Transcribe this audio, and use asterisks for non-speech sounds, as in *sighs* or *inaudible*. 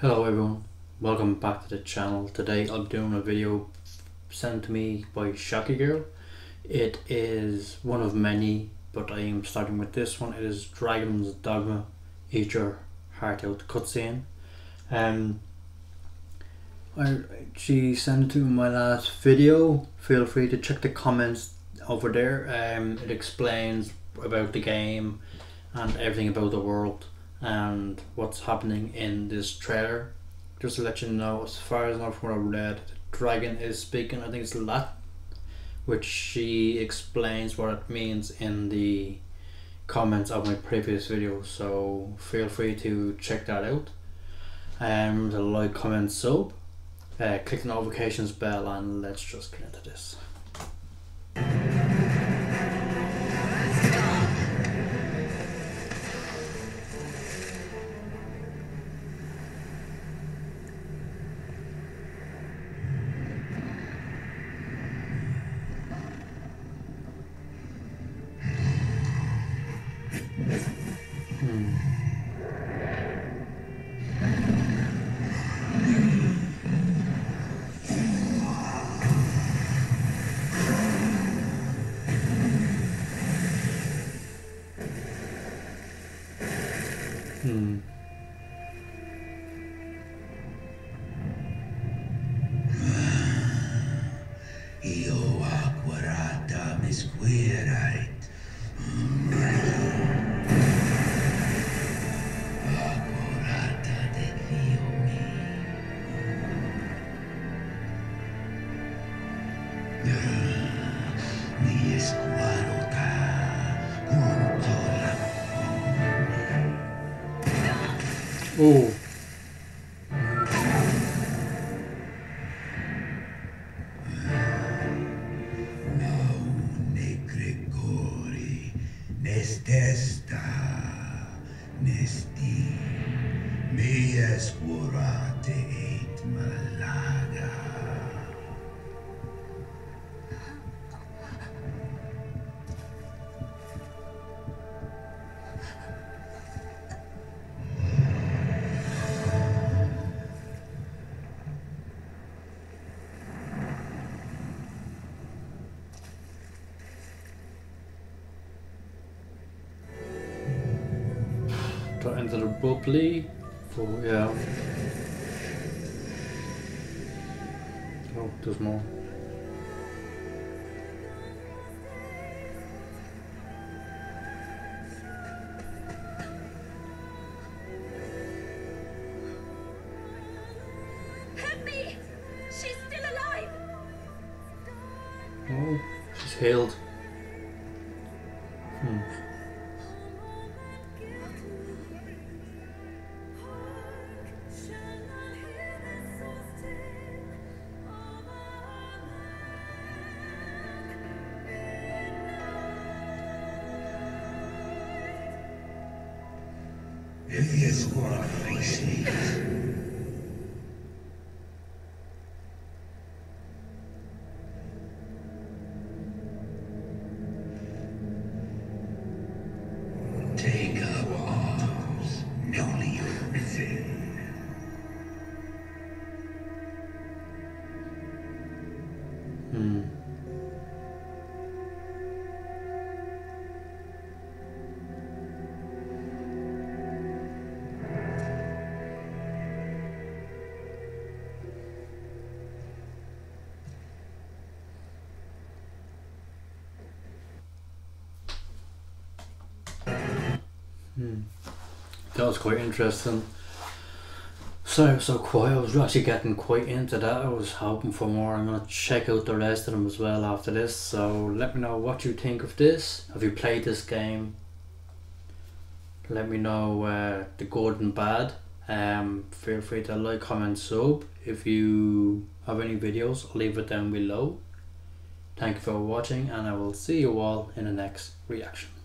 Hello everyone, welcome back to the channel. Today I'm doing a video sent to me by Shocky Girl. It is one of many, but I am starting with this one. It is Dragon's Dogma, Eat Your Heart Out cutscene. Um, I, she sent it to my last video. Feel free to check the comments over there. Um, it explains about the game and everything about the world and what's happening in this trailer. Just to let you know, as far as I've read, the dragon is speaking, I think it's Latin, which she explains what it means in the comments of my previous video. So feel free to check that out. Um, like, comment, sub, uh, click the notifications bell, and let's just get into this. Hmm. *sighs* Io acquarata misquierait. Oh. Naune Gregori, nestesta, nesti, mi esquarate et malaga. To enter abruptly. For yeah. Oh, there's more. Help me! She's still alive! Oh, she's healed. If you squad faces. Take Hmm. That was quite interesting. Was so quiet. I was actually getting quite into that. I was hoping for more. I'm gonna check out the rest of them as well after this. So let me know what you think of this. Have you played this game? Let me know uh, the good and bad. Um, feel free to like, comment, sub. If you have any videos, leave it down below. Thank you for watching, and I will see you all in the next reaction.